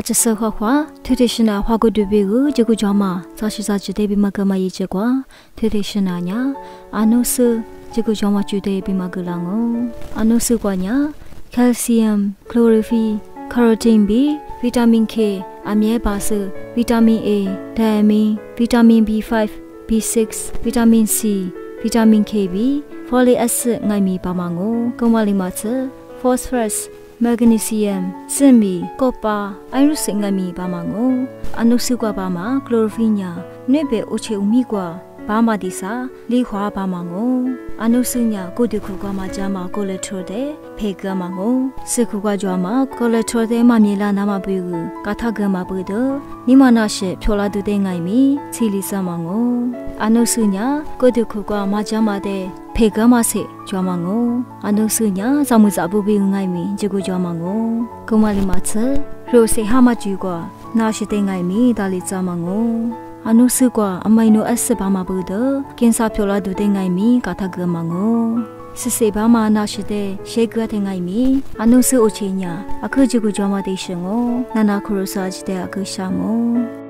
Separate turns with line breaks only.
အချဆခခွာ traditional ဟွာကုတူဘေကိုဂျကူကြောမှာသာရှိစာချတေဘီမကမယေချကွာ traditional ညာအနုဆဂျကူကြောမှာကျူတေဘီမကလာငိုအနုဆကွာညာ calcium chlorophyll carotene B ဗီတာမင် K အမြဲပါစဗီတာမင် A ဒိုင်မင်ဗီတာမင် B5 B6 ဗီတာမင် C ဗီတာမင် KB folic acid ငိုင်မီပါမငိုကုံမလီမ ချ phosphorus magnesium စင်မီကောပါအိုင်ရုစင်ငိုင်မီပါမငိုအနုစုကပါမ chlorophyll ညာနှဲ့ပဲအချေဦးမီကွာ ဘာမတိစာလိခွာဘာမငုံအနုစညာကိုတခုကမှဂျာမကိုလက်ထော်တဲ့ဖေကမငုံစခုကကြွားမှာကိုလက်ထော်တဲ့မမြေလာနာမပူကထကမပူဒနိမနာရှေဖြောလာတူတဲ့ငိုင်မီချီလီစမငုံအနုစညာကိုတခုကမှဂျာမတဲ့ဖေကမစေကြွားမငုံအနုစညာစမှုစပူပီငိုင်မီဂျကူကြွားမငုံကုမလီမချရိုစေဟာမကျူကနာရှိတဲ့ငိုင်မီဒါလီကြမငုံ အနုစုကအမိုင်နိုအက်ဆစ်ဘာမဘူးဒကင်ဆာဖြိုလာဒူတဲ့ငိုင်မီကာထဂမငိုစစ်စေဘာမာနာရှိတဲ့ရှေကတဲ့ငိုင်မီအနုစုအချင်းညာအခုဂျကူဂျမတေရှင်ကိုနာနာခရူစာဂျတဲ့အခုရှာမော